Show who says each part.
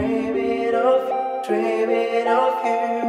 Speaker 1: dreaming of, dreaming of you.